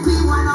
be one.